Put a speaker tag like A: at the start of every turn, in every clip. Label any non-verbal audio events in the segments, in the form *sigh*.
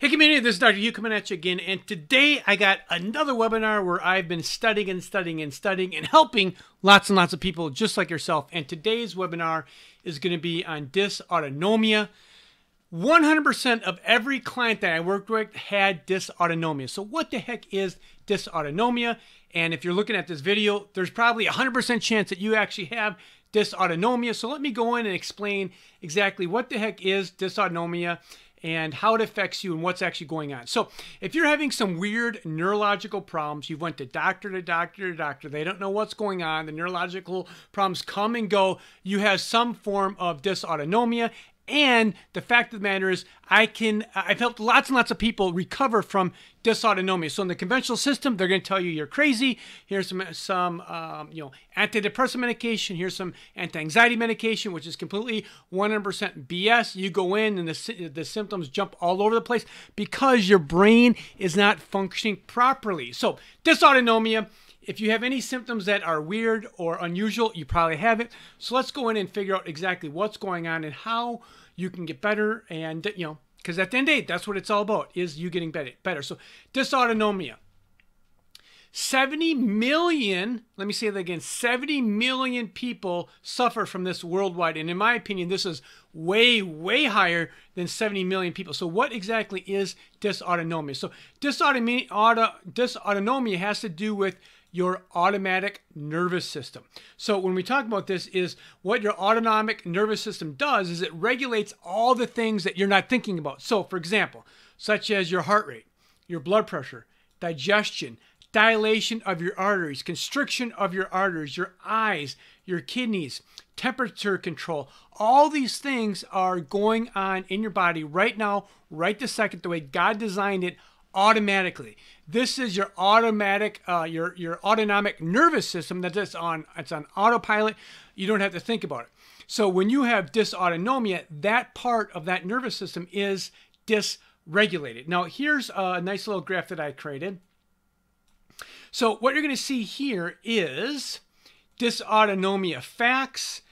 A: Hey community, this is Dr. Hugh coming at you again, and today I got another webinar where I've been studying and studying and studying and helping lots and lots of people just like yourself. And today's webinar is going to be on dysautonomia. 100% of every client that I worked with had dysautonomia. So what the heck is dysautonomia? And if you're looking at this video, there's probably a 100% chance that you actually have dysautonomia. So let me go in and explain exactly what the heck is dysautonomia and how it affects you and what's actually going on. So, if you're having some weird neurological problems, you've went to doctor to doctor to doctor, they don't know what's going on, the neurological problems come and go, you have some form of dysautonomia and the fact of the matter is, I can I've helped lots and lots of people recover from dysautonomia. So in the conventional system, they're going to tell you you're crazy. Here's some some um, you know antidepressant medication. Here's some anti-anxiety medication, which is completely 100% BS. You go in and the the symptoms jump all over the place because your brain is not functioning properly. So dysautonomia if you have any symptoms that are weird or unusual, you probably have it. So let's go in and figure out exactly what's going on and how you can get better and you know because at the end of the day that's what it's all about is you getting better better. So dysautonomia. 70 million let me say that again 70 million people suffer from this worldwide and in my opinion this is way way higher than 70 million people. So what exactly is dysautonomia? So dysautonomia, dysautonomia has to do with your automatic nervous system. So when we talk about this is what your autonomic nervous system does is it regulates all the things that you're not thinking about. So for example, such as your heart rate, your blood pressure, digestion, dilation of your arteries, constriction of your arteries, your eyes, your kidneys, temperature control. All these things are going on in your body right now, right this second, the way God designed it automatically. This is your automatic, uh, your your autonomic nervous system that's on it's on autopilot. You don't have to think about it. So when you have dysautonomia, that part of that nervous system is dysregulated. Now here's a nice little graph that I created. So what you're going to see here is dysautonomia facts.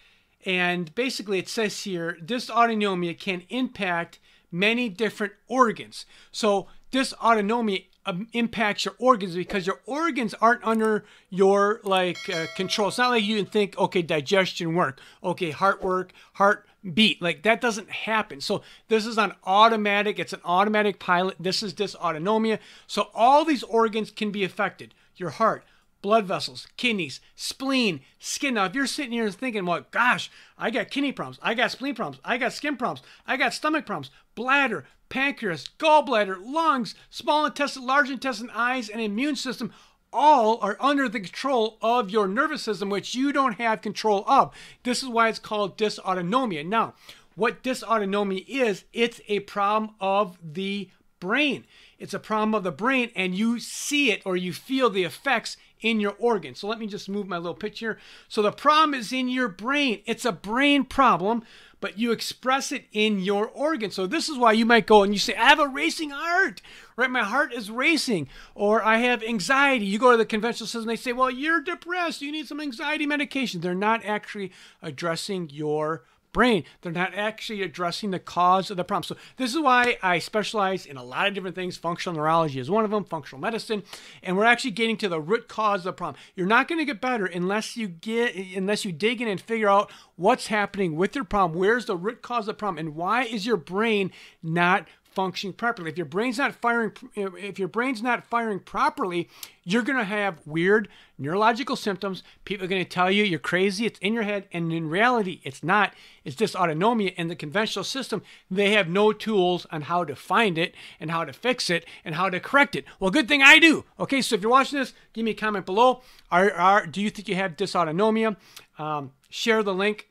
A: And basically it says here, dysautonomia can impact many different organs. So dysautonomia um, impacts your organs because your organs aren't under your like uh, control. It's not like you can think, okay, digestion work, okay, heart work, heart beat. Like that doesn't happen. So this is on automatic. It's an automatic pilot. This is dysautonomia. So all these organs can be affected. Your heart, blood vessels, kidneys, spleen, skin. Now, if you're sitting here thinking, well, gosh, I got kidney problems, I got spleen problems, I got skin problems, I got stomach problems, bladder, pancreas, gallbladder, lungs, small intestine, large intestine, eyes, and immune system all are under the control of your nervous system, which you don't have control of. This is why it's called dysautonomia. Now, what dysautonomia is, it's a problem of the brain. It's a problem of the brain, and you see it or you feel the effects in your organ. So let me just move my little picture. So the problem is in your brain. It's a brain problem, but you express it in your organ. So this is why you might go and you say, I have a racing heart, right? My heart is racing, or I have anxiety. You go to the conventional system, they say, well, you're depressed. You need some anxiety medication. They're not actually addressing your brain. They're not actually addressing the cause of the problem. So this is why I specialize in a lot of different things. Functional neurology is one of them, functional medicine, and we're actually getting to the root cause of the problem. You're not going to get better unless you get unless you dig in and figure out what's happening with your problem. Where's the root cause of the problem and why is your brain not functioning properly. If your brain's not firing, if your brain's not firing properly, you're going to have weird neurological symptoms. People are going to tell you you're crazy. It's in your head, and in reality, it's not. It's dysautonomia. In the conventional system, they have no tools on how to find it and how to fix it and how to correct it. Well, good thing I do. Okay, so if you're watching this, give me a comment below. Are, are do you think you have dysautonomia? Um, share the link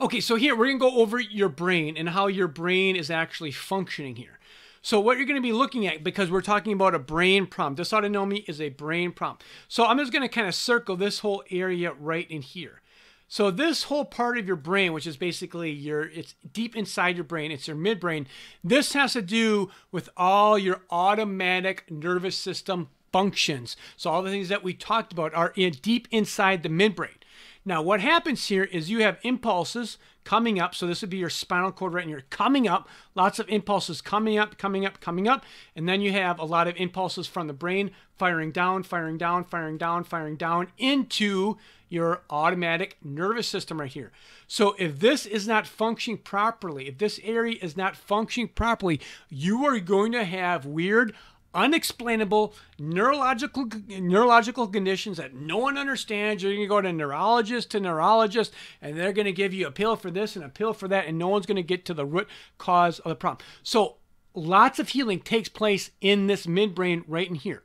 A: Okay, so here we're going to go over your brain and how your brain is actually functioning here. So what you're going to be looking at, because we're talking about a brain problem, dysautonomia is a brain problem. So I'm just going to kind of circle this whole area right in here. So this whole part of your brain, which is basically your, it's deep inside your brain, it's your midbrain. This has to do with all your automatic nervous system functions. So all the things that we talked about are in deep inside the midbrain. Now, what happens here is you have impulses coming up. So this would be your spinal cord right here, coming up. Lots of impulses coming up, coming up, coming up. And then you have a lot of impulses from the brain firing down, firing down, firing down, firing down into your automatic nervous system right here. So if this is not functioning properly, if this area is not functioning properly, you are going to have weird unexplainable neurological neurological conditions that no one understands. You're going to go to neurologist to neurologist, and they're going to give you a pill for this and a pill for that, and no one's going to get to the root cause of the problem. So lots of healing takes place in this midbrain right in here.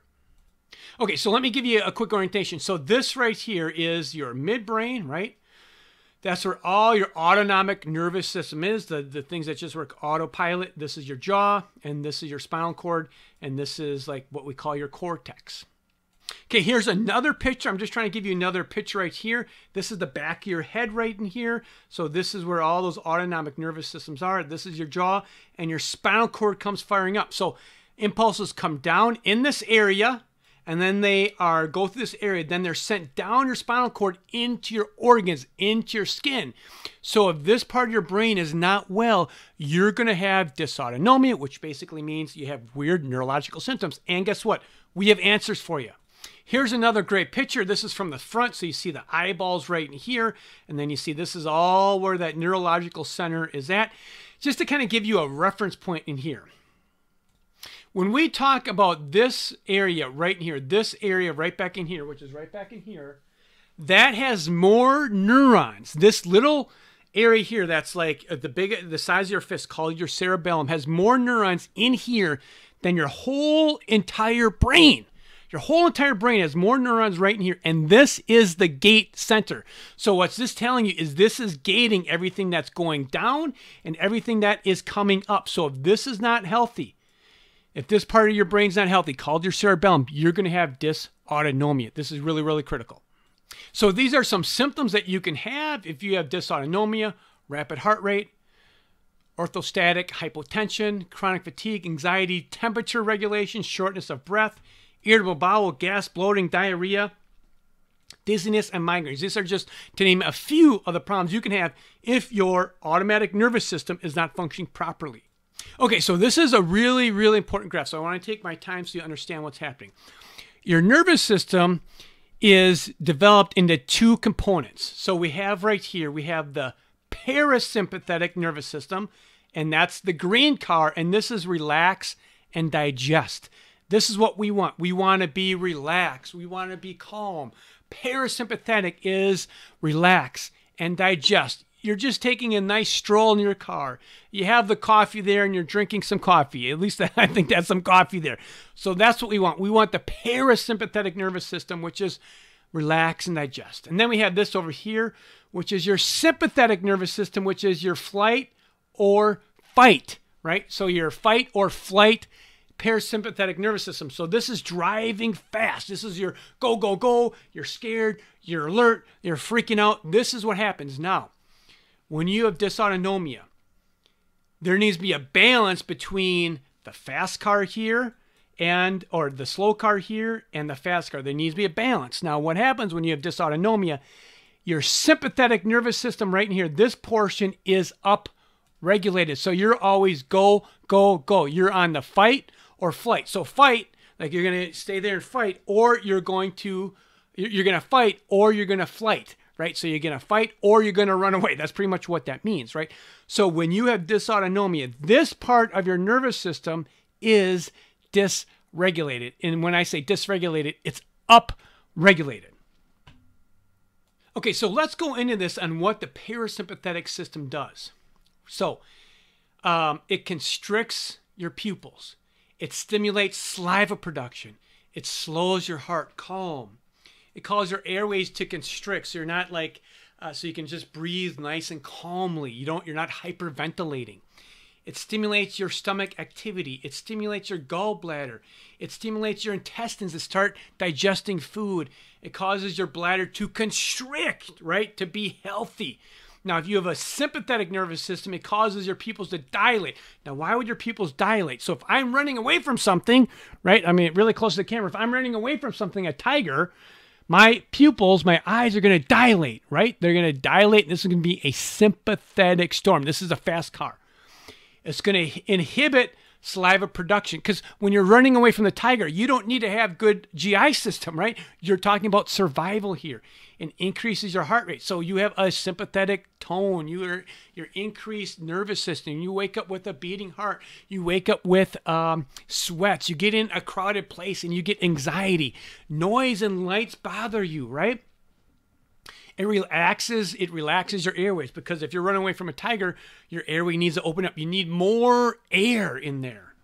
A: Okay, so let me give you a quick orientation. So this right here is your midbrain, right? That's where all your autonomic nervous system is, the, the things that just work autopilot. This is your jaw, and this is your spinal cord, and this is like what we call your cortex. Okay, here's another picture. I'm just trying to give you another picture right here. This is the back of your head right in here. So this is where all those autonomic nervous systems are. This is your jaw, and your spinal cord comes firing up. So impulses come down in this area, and then they are go through this area then they're sent down your spinal cord into your organs into your skin so if this part of your brain is not well you're going to have dysautonomia which basically means you have weird neurological symptoms and guess what we have answers for you Here's another great picture. This is from the front, so you see the eyeballs right in here, and then you see this is all where that neurological center is at. Just to kind of give you a reference point in here. When we talk about this area right here, this area right back in here, which is right back in here, that has more neurons. This little area here that's like uh, the big the size of your fist called your cerebellum has more neurons in here than your whole entire brain. Your whole entire brain has more neurons right in here, and this is the gate center. So, what's this telling you is this is gating everything that's going down and everything that is coming up. So, if this is not healthy, if this part of your brain's not healthy, called your cerebellum, you're going to have dysautonomia. This is really, really critical. So these are some symptoms that you can have if you have dysautonomia, rapid heart rate, orthostatic hypotension, chronic fatigue, anxiety, temperature regulation, shortness of breath, irritable bowel, gas, bloating, diarrhea, dizziness, and migraines. These are just to name a few of the problems you can have if your automatic nervous system is not functioning properly. Okay, so this is a really, really important graph. So I want to take my time so you understand what's happening. Your nervous system is developed into two components. So we have right here, we have the parasympathetic nervous system, and that's the green car, and this is relax and digest. This is what we want. We want to be relaxed. We want to be calm. Parasympathetic is relax and digest you're just taking a nice stroll in your car. You have the coffee there and you're drinking some coffee. At least *laughs* I think that's some coffee there. So that's what we want. We want the parasympathetic nervous system, which is relax and digest. And then we have this over here, which is your sympathetic nervous system, which is your flight or fight, right? So your fight or flight parasympathetic nervous system. So this is driving fast. This is your go, go, go. You're scared, you're alert, you're freaking out. This is what happens now when you have dysautonomia, there needs to be a balance between the fast car here and or the slow car here and the fast car. There needs to be a balance. Now, what happens when you have dysautonomia? Your sympathetic nervous system right in here, this portion is up regulated. So you're always go, go, go. You're on the fight or flight. So fight, like you're going to stay there and fight, or you're going to you're going to fight or you're going to flight right? So you're going to fight or you're going to run away. That's pretty much what that means, right? So when you have dysautonomia, this part of your nervous system is dysregulated. And when I say dysregulated, it's upregulated. Okay, so let's go into this on what the parasympathetic system does. So um, it constricts your pupils, it stimulates saliva production, it slows your heart, calm, it causes your airways to constrict, so you're not like uh, so you can just breathe nice and calmly. You don't you're not hyperventilating. It stimulates your stomach activity. It stimulates your gallbladder. It stimulates your intestines to start digesting food. It causes your bladder to constrict, right? To be healthy. Now, if you have a sympathetic nervous system, it causes your pupils to dilate. Now, why would your pupils dilate? So, if I'm running away from something, right? I mean, really close to the camera, if I'm running away from something, a tiger, my pupils, my eyes are going to dilate, right? They're going to dilate, this is going to be a sympathetic storm. This is a fast car. It's going to inhibit saliva production because when you're running away from the tiger, you don't need to have good GI system, right? You're talking about survival here and increases your heart rate. So you have a sympathetic tone. You are your increased nervous system. You wake up with a beating heart. You wake up with um, sweats. You get in a crowded place and you get anxiety. Noise and lights bother you, right? It relaxes. It relaxes your airways because if you're running away from a tiger, your airway needs to open up. You need more air in there.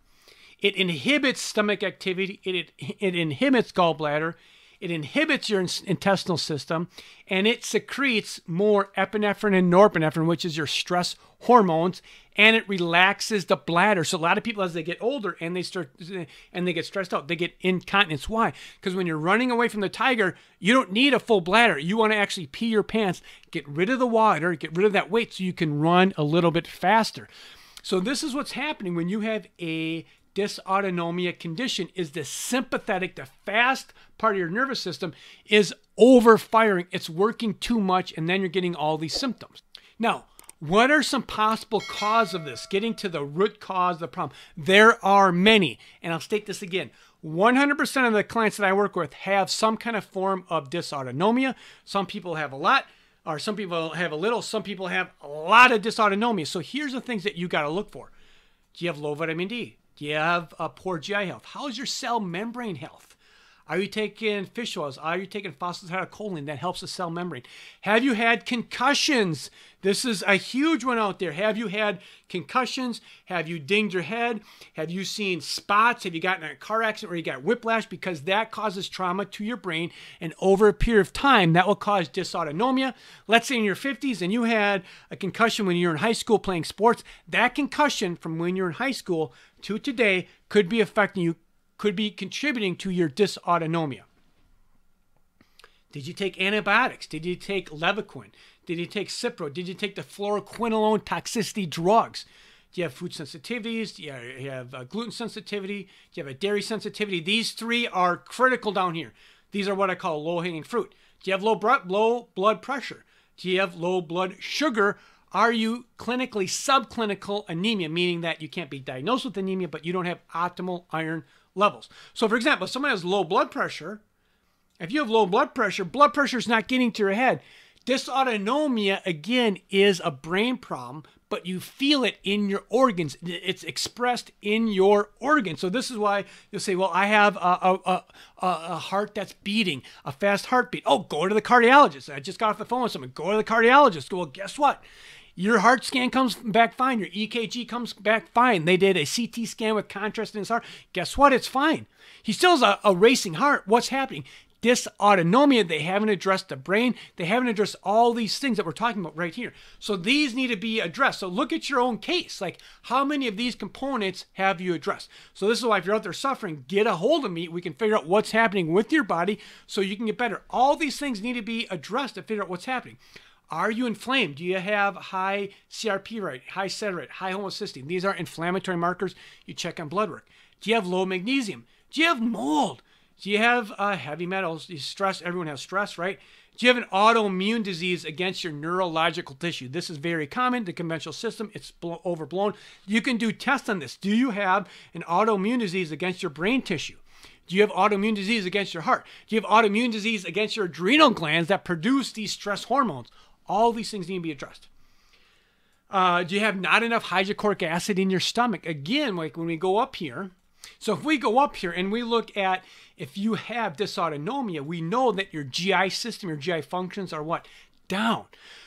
A: It inhibits stomach activity. It, it, it inhibits gallbladder it inhibits your intestinal system and it secretes more epinephrine and norepinephrine, which is your stress hormones, and it relaxes the bladder. So a lot of people as they get older and they start and they get stressed out, they get incontinence. Why? Because when you're running away from the tiger, you don't need a full bladder. You want to actually pee your pants, get rid of the water, get rid of that weight so you can run a little bit faster. So this is what's happening when you have a dysautonomia condition is the sympathetic, the fast part of your nervous system is overfiring. It's working too much, and then you're getting all these symptoms. Now, what are some possible causes of this? Getting to the root cause of the problem. There are many, and I'll state this again. 100% of the clients that I work with have some kind of form of dysautonomia. Some people have a lot, or some people have a little. Some people have a lot of dysautonomia. So here's the things that you got to look for. Do you have low vitamin D? Do you have a poor GI health? How's your cell membrane health? Are you taking fish oils? Are you taking phosphatidylcholine that helps the cell membrane? Have you had concussions? This is a huge one out there. Have you had concussions? Have you dinged your head? Have you seen spots? Have you gotten a car accident or you got whiplash? Because that causes trauma to your brain, and over a period of time, that will cause dysautonomia. Let's say in your 50s and you had a concussion when you were in high school playing sports. That concussion from when you're in high school to today could be affecting you could be contributing to your dysautonomia. Did you take antibiotics? Did you take Levaquin? Did you take Cipro? Did you take the fluoroquinolone toxicity drugs? Do you have food sensitivities? Do you have uh, gluten sensitivity? Do you have a dairy sensitivity? These three are critical down here. These are what I call low hanging fruit. Do you have low, low blood pressure? Do you have low blood sugar? Are you clinically subclinical anemia, meaning that you can't be diagnosed with anemia, but you don't have optimal iron levels. So, for example, if someone has low blood pressure, if you have low blood pressure, blood pressure is not getting to your head. Dysautonomia, again, is a brain problem, but you feel it in your organs. It's expressed in your organs. So, this is why you'll say, Well, I have a, a, a, a heart that's beating, a fast heartbeat. Oh, go to the cardiologist. I just got off the phone with someone. Go to the cardiologist. Well, guess what? Your heart scan comes back fine. Your EKG comes back fine. They did a CT scan with contrast in his heart. Guess what? It's fine. He still has a, a racing heart. What's happening? Dysautonomia. They haven't addressed the brain. They haven't addressed all these things that we're talking about right here. So these need to be addressed. So look at your own case. Like how many of these components have you addressed? So this is why if you're out there suffering, get a hold of me. We can figure out what's happening with your body so you can get better. All these things need to be addressed to figure out what's happening. Are you inflamed? Do you have high CRP rate, high SED rate, high homocysteine? These are inflammatory markers you check on blood work. Do you have low magnesium? Do you have mold? Do you have uh, heavy metals? You stress. Everyone has stress, right? Do you have an autoimmune disease against your neurological tissue? This is very common. The conventional system, it's overblown. You can do tests on this. Do you have an autoimmune disease against your brain tissue? Do you have autoimmune disease against your heart? Do you have autoimmune disease against your adrenal glands that produce these stress hormones? All these things need to be addressed. Uh, do you have not enough hydrochloric acid in your stomach? Again, like when we go up here, so if we go up here and we look at if you have dysautonomia, we know that your GI system, your GI functions are what? Down.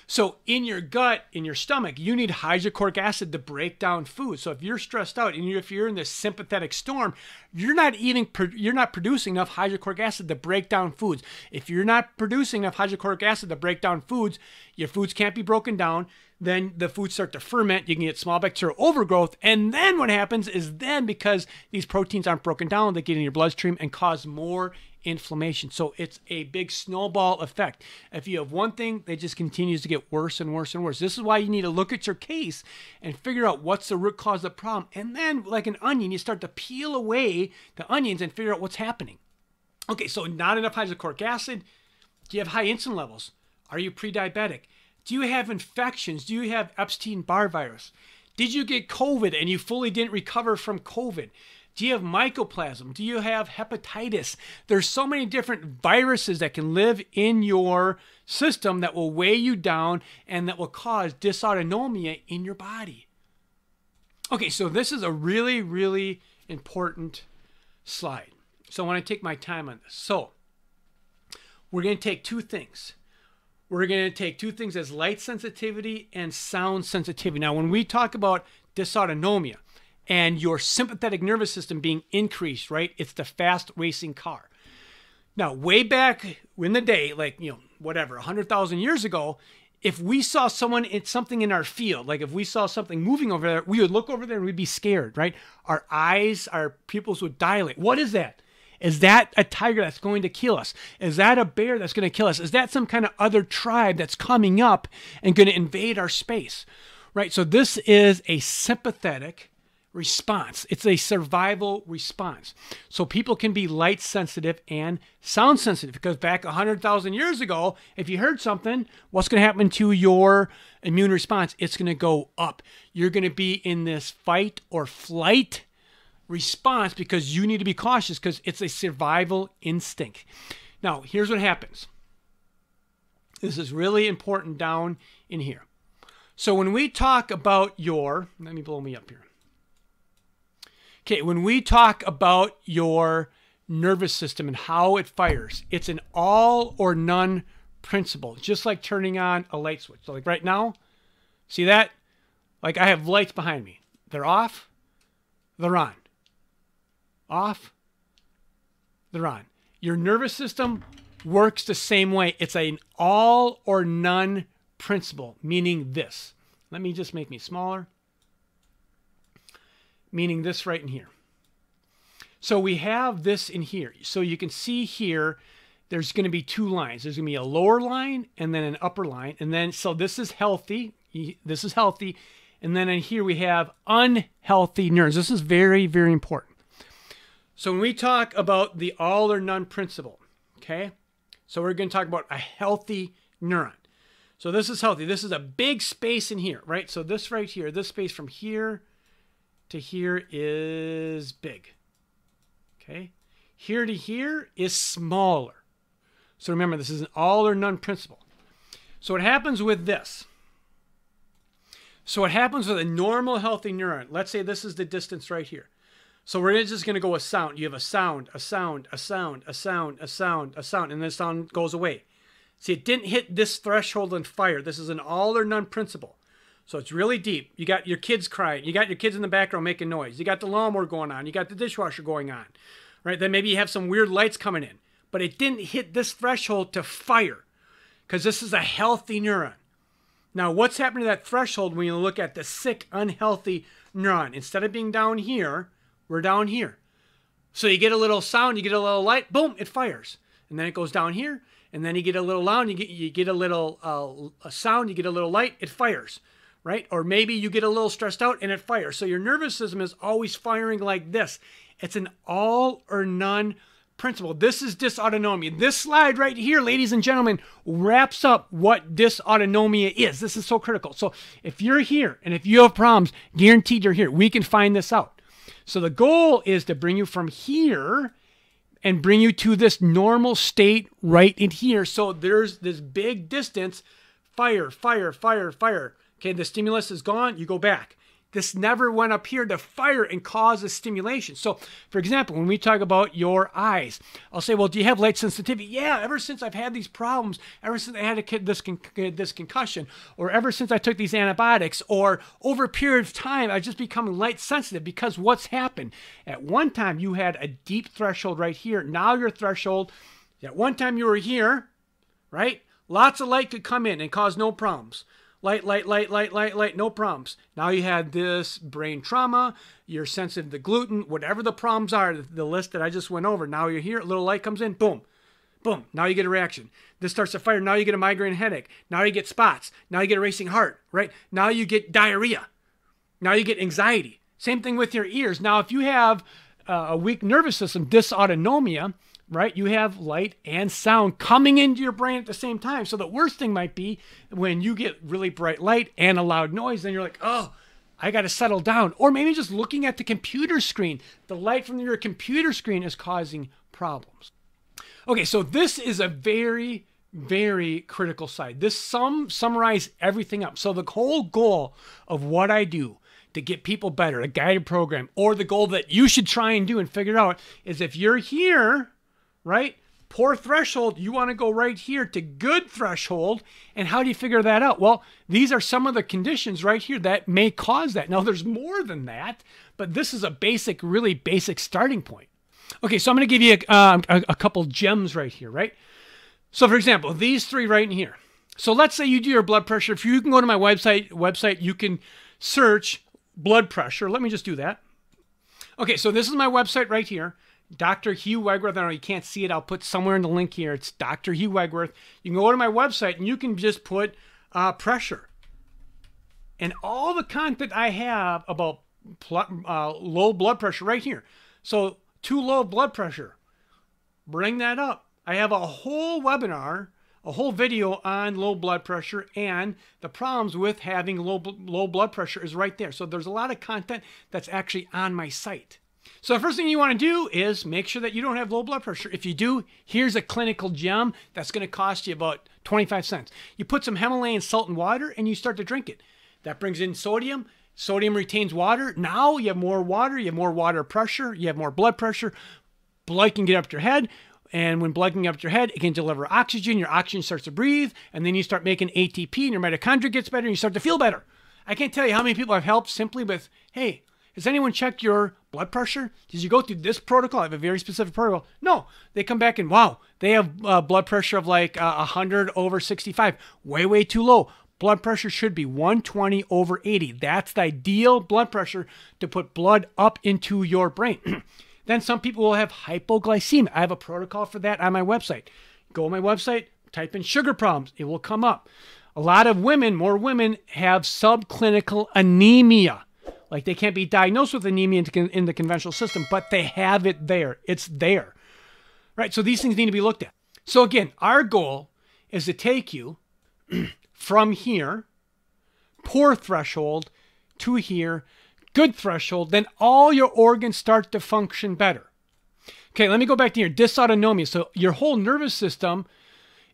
A: So in your gut, in your stomach, you need hydrochloric acid to break down food. So if you're stressed out and if you're in this sympathetic storm, you're not eating, you're not producing enough hydrochloric acid to break down foods. If you're not producing enough hydrochloric acid to break down foods, your foods can't be broken down. Then the foods start to ferment. You can get small bacterial overgrowth. And then what happens is then because these proteins aren't broken down, they get in your bloodstream and cause more inflammation. So it's a big snowball effect. If you have one thing, it just continues to get worse and worse and worse. This is why you need to look at your case and figure out what's the root cause of the problem. And then, like an onion, you start to peel away the onions and figure out what's happening. Okay, so not enough hydrochloric acid. Do you have high insulin levels? Are you pre diabetic? Do you have infections? Do you have Epstein Barr virus? Did you get COVID and you fully didn't recover from COVID? Do you have mycoplasma? Do you have hepatitis? There's so many different viruses that can live in your system that will weigh you down and that will cause dysautonomia in your body. Okay, so this is a really, really important slide. So I want to take my time on this. So we're going to take two things. We're going to take two things as light sensitivity and sound sensitivity. Now, when we talk about dysautonomia and your sympathetic nervous system being increased, right? It's the fast racing car. Now, way back in the day, like, you know, whatever, 100,000 years ago, if we saw someone in something in our field, like if we saw something moving over there, we would look over there and we'd be scared, right? Our eyes, our pupils would dilate. What is that? Is that a tiger that's going to kill us? Is that a bear that's going to kill us? Is that some kind of other tribe that's coming up and going to invade our space? Right? So this is a sympathetic response. It's a survival response. So people can be light sensitive and sound sensitive because back 100,000 years ago, if you heard something, what's going to happen to your immune response? It's going to go up. You're going to be in this fight or flight response because you need to be cautious because it's a survival instinct. Now, here's what happens. This is really important down in here. So when we talk about your, let me blow me up here. Okay, when we talk about your nervous system and how it fires, it's an all or none principle, just like turning on a light switch. So, like right now, see that? Like I have lights behind me. They're off, they're on. Off, they're on. Your nervous system works the same way. It's an all or none principle, meaning this. Let me just make me smaller meaning this right in here. So we have this in here. So you can see here, there's going to be two lines. There's going to be a lower line and then an upper line. And then, so this is healthy. This is healthy. And then in here we have unhealthy nerves. This is very, very important. So when we talk about the all or none principle, okay? So we're going to talk about a healthy neuron. So this is healthy. This is a big space in here, right? So this right here, this space from here to here is big. Okay. Here to here is smaller. So remember, this is an all or none principle. So what happens with this? So what happens with a normal healthy neuron? Let's say this is the distance right here. So we're just going to go a sound. You have a sound, a sound, a sound, a sound, a sound, a sound, and the sound goes away. See, it didn't hit this threshold and fire. This is an all or none principle. So it's really deep. You got your kids crying. You got your kids in the background making noise. You got the lawnmower going on. You got the dishwasher going on. Right? Then maybe you have some weird lights coming in. But it didn't hit this threshold to fire because this is a healthy neuron. Now, what's happening to that threshold when you look at the sick, unhealthy neuron? Instead of being down here, we're down here. So you get a little sound, you get a little light, boom, it fires. And then it goes down here, and then you get a little loud, you get you get a little uh, a sound, you get a little light, it fires right? Or maybe you get a little stressed out and it fires. So your nervous system is always firing like this. It's an all or none principle. This is dysautonomia. This slide right here, ladies and gentlemen, wraps up what dysautonomia is. This is so critical. So if you're here and if you have problems, guaranteed you're here. We can find this out. So the goal is to bring you from here and bring you to this normal state right in here. So there's this big distance, fire, fire, fire, fire Okay, the stimulus is gone, you go back. This never went up here to fire and cause a stimulation. So, for example, when we talk about your eyes, I'll say, well, do you have light sensitivity? Yeah, ever since I've had these problems, ever since I had a, this, con- this concussion, or ever since I took these antibiotics, or over a period of time, I've just become light sensitive because what's happened? At one time, you had a deep threshold right here. Now your threshold, at one time you were here, right? Lots of light could come in and cause no problems light, light, light, light, light, light, no problems. Now you had this brain trauma, you're sensitive to gluten, whatever the problems are, the list that I just went over. Now you're here, a little light comes in, boom, boom. Now you get a reaction. This starts to fire. Now you get a migraine headache. Now you get spots. Now you get a racing heart, right? Now you get diarrhea. Now you get anxiety. Same thing with your ears. Now, if you have uh, a weak nervous system, dysautonomia, right? You have light and sound coming into your brain at the same time. So the worst thing might be when you get really bright light and a loud noise, then you're like, oh, I got to settle down. Or maybe just looking at the computer screen. The light from your computer screen is causing problems. Okay, so this is a very, very critical side. This sum summarize everything up. So the whole goal of what I do to get people better, a guided program, or the goal that you should try and do and figure out is if you're here, right? Poor threshold, you want to go right here to good threshold. And how do you figure that out? Well, these are some of the conditions right here that may cause that. Now, there's more than that, but this is a basic, really basic starting point. Okay, so I'm going to give you a, um, a, a couple gems right here, right? So, for example, these three right in here. So let's say you do your blood pressure. If you can go to my website, website, you can search blood pressure. Let me just do that. Okay, so this is my website right here. Dr. Hugh Wegwerth. I know you can't see it. I'll put somewhere in the link here. It's Dr. Hugh Wegwerth. You can go to my website and you can just put uh, pressure. And all the content I have about uh, low blood pressure right here. So, too low blood pressure. Bring that up. I have a whole webinar, a whole video on low blood pressure and the problems with having low, low blood pressure is right there. So, there's a lot of content that's actually on my site. So the first thing you want to do is make sure that you don't have low blood pressure. If you do, here's a clinical gem that's going to cost you about 25 cents. You put some Himalayan salt and water and you start to drink it. That brings in sodium. Sodium retains water. Now you have more water, you have more water pressure, you have more blood pressure. Blood can get up your head. And when blood can get up your head, it can deliver oxygen. Your oxygen starts to breathe. And then you start making ATP and your mitochondria gets better and you start to feel better. I can't tell you how many people I've helped simply with, hey, has anyone checked your blood pressure? Did you go through this protocol? I have a very specific protocol. No, they come back and wow, they have uh, blood pressure of like uh, 100 over 65, way, way too low. Blood pressure should be 120 over 80. That's the ideal blood pressure to put blood up into your brain. *clears throat* then some people will have hypoglycemia. I have a protocol for that on my website. Go on my website, type in sugar problems, it will come up. A lot of women, more women, have subclinical anemia. Like they can't be diagnosed with anemia in the conventional system, but they have it there. It's there. Right? So these things need to be looked at. So again, our goal is to take you *clears throat* from here, poor threshold, to here, good threshold, then all your organs start to function better. Okay, let me go back to here. Dysautonomia. So your whole nervous system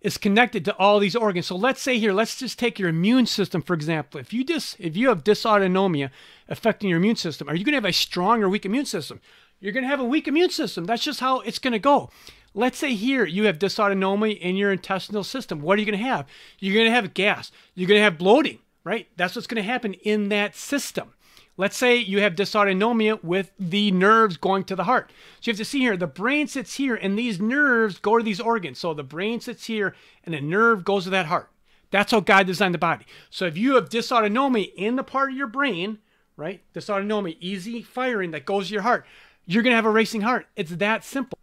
A: is connected to all these organs. So let's say here, let's just take your immune system for example. If you dis, if you have dysautonomia affecting your immune system, are you going to have a strong or weak immune system? You're going to have a weak immune system. That's just how it's going to go. Let's say here you have dysautonomia in your intestinal system. What are you going to have? You're going to have gas. You're going to have bloating, right? That's what's going to happen in that system. Let's say you have dysautonomia with the nerves going to the heart. So you have to see here, the brain sits here and these nerves go to these organs. So the brain sits here and the nerve goes to that heart. That's how God designed the body. So if you have dysautonomia in the part of your brain, right? Dysautonomia, easy firing that goes to your heart, you're going to have a racing heart. It's that simple.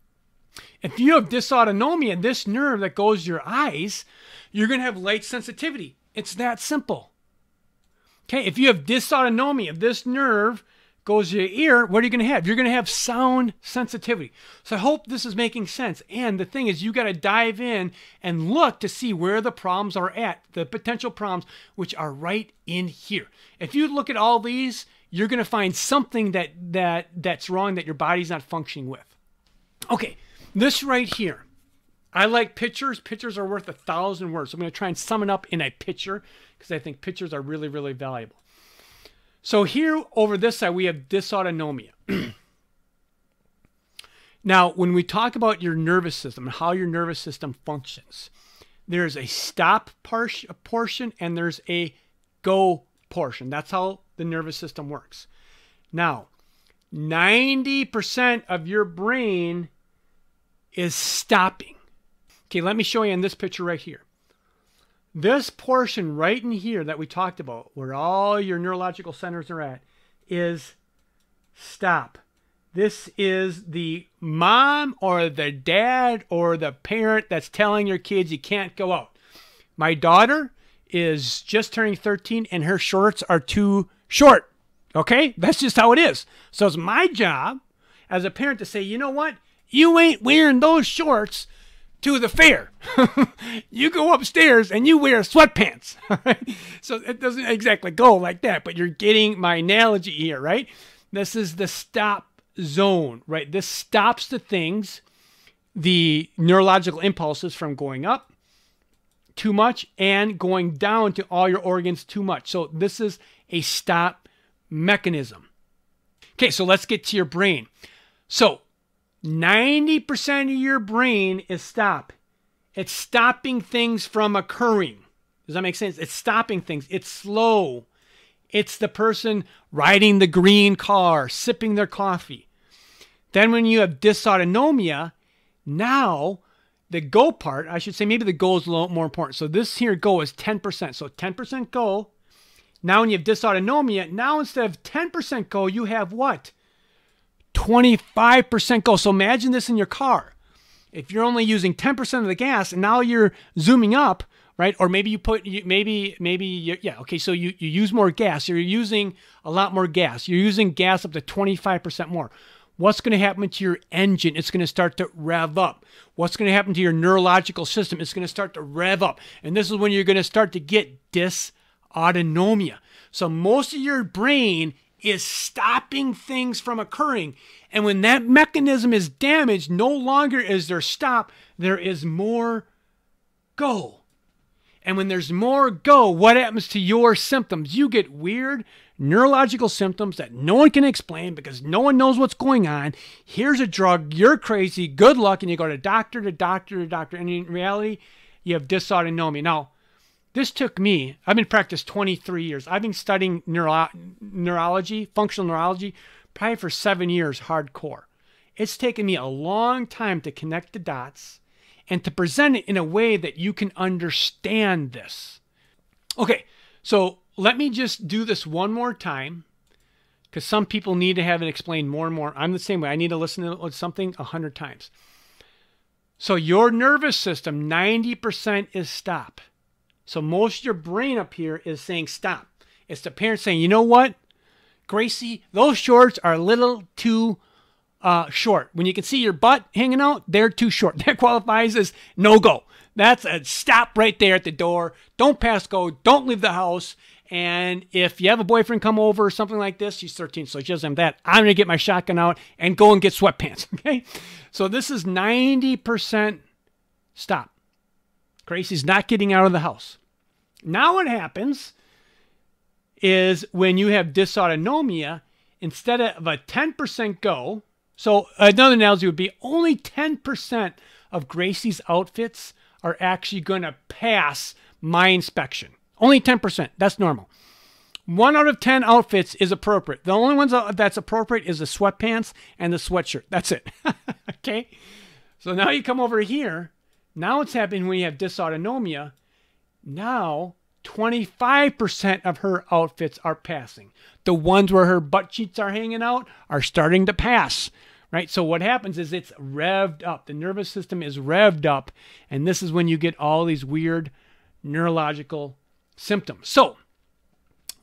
A: If you have dysautonomia, this nerve that goes to your eyes, you're going to have light sensitivity. It's that simple. Okay, if you have dysautonomia, if this nerve goes to your ear, what are you going to have? You're going to have sound sensitivity. So I hope this is making sense. And the thing is, you got to dive in and look to see where the problems are at, the potential problems, which are right in here. If you look at all these, you're going to find something that that that's wrong that your body's not functioning with. Okay, this right here. I like pictures. Pictures are worth a thousand words. So I'm going to try and sum it up in a picture because I think pictures are really, really valuable. So here over this side, we have dysautonomia. *clears throat* now, when we talk about your nervous system and how your nervous system functions, there's a stop portion and there's a go portion. That's how the nervous system works. Now, 90% of your brain is stopping. Okay, let me show you in this picture right here. This portion right in here that we talked about, where all your neurological centers are at, is stop. This is the mom or the dad or the parent that's telling your kids you can't go out. My daughter is just turning 13 and her shorts are too short. Okay? That's just how it is. So it's my job as a parent to say, you know what? You ain't wearing those shorts to the fair. *laughs* you go upstairs and you wear sweatpants. *laughs* so it doesn't exactly go like that, but you're getting my analogy here, right? This is the stop zone, right? This stops the things, the neurological impulses from going up too much and going down to all your organs too much. So this is a stop mechanism. Okay, so let's get to your brain. So 90% of your brain is stop. It's stopping things from occurring. Does that make sense? It's stopping things. It's slow. It's the person riding the green car, sipping their coffee. Then when you have dysautonomia, now the go part, I should say maybe the go is a little more important. So this here go is 10%. So 10% go. Now when you have dysautonomia, now instead of 10% go, you have what? 25% go. So imagine this in your car. If you're only using 10% of the gas and now you're zooming up, right? Or maybe you put, maybe, maybe, yeah, okay, so you, you use more gas. You're using a lot more gas. You're using gas up to 25% more. What's going to happen to your engine? It's going to start to rev up. What's going to happen to your neurological system? It's going to start to rev up. And this is when you're going to start to get dysautonomia. So most of your brain is stopping things from occurring. And when that mechanism is damaged, no longer is there stop, there is more go. And when there's more go, what happens to your symptoms? You get weird neurological symptoms that no one can explain because no one knows what's going on. Here's a drug, you're crazy, good luck, and you go to doctor to doctor to doctor. And in reality, you have dysautonomia. Now, this took me, I've been practiced 23 years. I've been studying neuro- neurology, functional neurology, probably for seven years hardcore. It's taken me a long time to connect the dots and to present it in a way that you can understand this. Okay, so let me just do this one more time because some people need to have it explained more and more. I'm the same way. I need to listen to something a hundred times. So your nervous system, 90% is stop. So most of your brain up here is saying stop. It's the parent saying, you know what, Gracie, those shorts are a little too uh, short. When you can see your butt hanging out, they're too short. *laughs* That qualifies as no go. That's a stop right there at the door. Don't pass go. Don't leave the house. And if you have a boyfriend come over or something like this, she's 13, so she doesn't have that. I'm going to get my shotgun out and go and get sweatpants. *laughs* Okay. So this is 90% stop. Gracie's not getting out of the house. Now, what happens is when you have dysautonomia, instead of a 10% go, so another analogy would be only 10% of Gracie's outfits are actually going to pass my inspection. Only 10%. That's normal. One out of 10 outfits is appropriate. The only ones that's appropriate is the sweatpants and the sweatshirt. That's it. *laughs* okay? So now you come over here now what's happening when you have dysautonomia, now 25% of her outfits are passing. The ones where her butt cheeks are hanging out are starting to pass, right? So what happens is it's revved up. The nervous system is revved up, and this is when you get all these weird neurological symptoms. So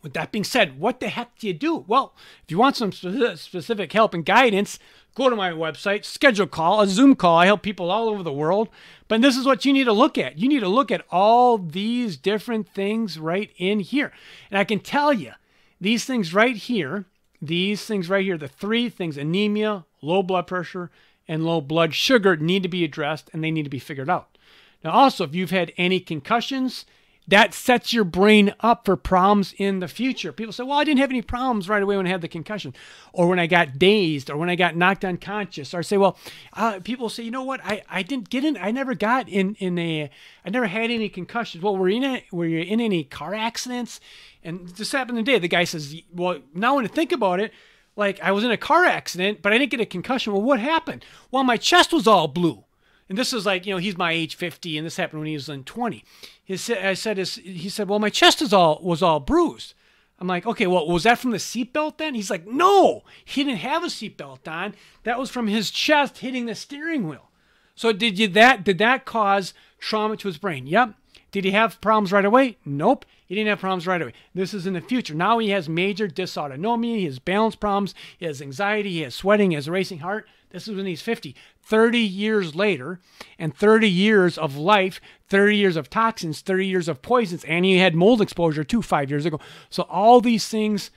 A: with that being said, what the heck do you do? Well, if you want some specific help and guidance, go to my website, schedule a call, a Zoom call. I help people all over the world. But this is what you need to look at. You need to look at all these different things right in here. And I can tell you, these things right here, these things right here, the three things anemia, low blood pressure, and low blood sugar need to be addressed and they need to be figured out. Now, also, if you've had any concussions, that sets your brain up for problems in the future. People say, well, I didn't have any problems right away when I had the concussion, or when I got dazed, or when I got knocked unconscious. Or I say, well, uh, people say, you know what? I, I didn't get in, I never got in, in a, I never had any concussions. Well, were you in, a, were you in any car accidents? And this happened today. The guy says, well, now when I think about it, like I was in a car accident, but I didn't get a concussion. Well, what happened? Well, my chest was all blue. And this is like, you know, he's my age 50, and this happened when he was in 20. He said, I said, he said, well, my chest is all was all bruised. I'm like, okay, well, was that from the seatbelt then? He's like, no, he didn't have a seatbelt on. That was from his chest hitting the steering wheel. So did you that did that cause trauma to his brain? Yep. Did he have problems right away? Nope. He didn't have problems right away. This is in the future. Now he has major dysautonomia, he has balance problems, he has anxiety, he has sweating, he has a racing heart. This is when he's 50. 30 years later, and 30 years of life, 30 years of toxins, 30 years of poisons, and he had mold exposure too five years ago. So all these things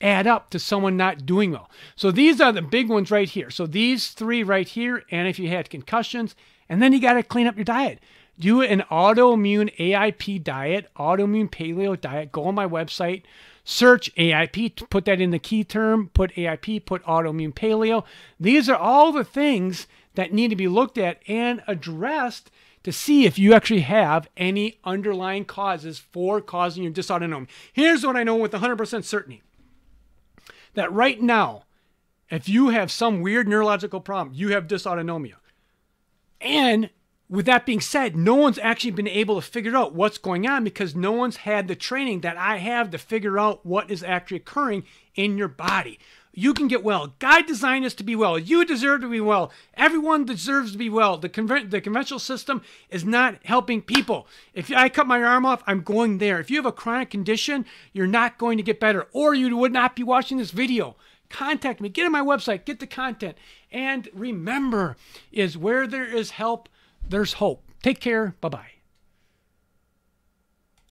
A: add up to someone not doing well. So these are the big ones right here. So these three right here, and if you had concussions, and then you got to clean up your diet. Do an autoimmune AIP diet, autoimmune paleo diet. Go on my website, search AIP, put that in the key term, put AIP, put autoimmune paleo. These are all the things that need to be looked at and addressed to see if you actually have any underlying causes for causing your dysautonomia. Here's what I know with 100% certainty that right now, if you have some weird neurological problem, you have dysautonomia. And with that being said, no one's actually been able to figure out what's going on because no one's had the training that I have to figure out what is actually occurring in your body. You can get well. God designed us to be well. You deserve to be well. Everyone deserves to be well. The, conven- the conventional system is not helping people. If I cut my arm off, I'm going there. If you have a chronic condition, you're not going to get better, or you would not be watching this video. Contact me. Get on my website. Get the content. And remember, is where there is help, there's hope. Take care. Bye bye.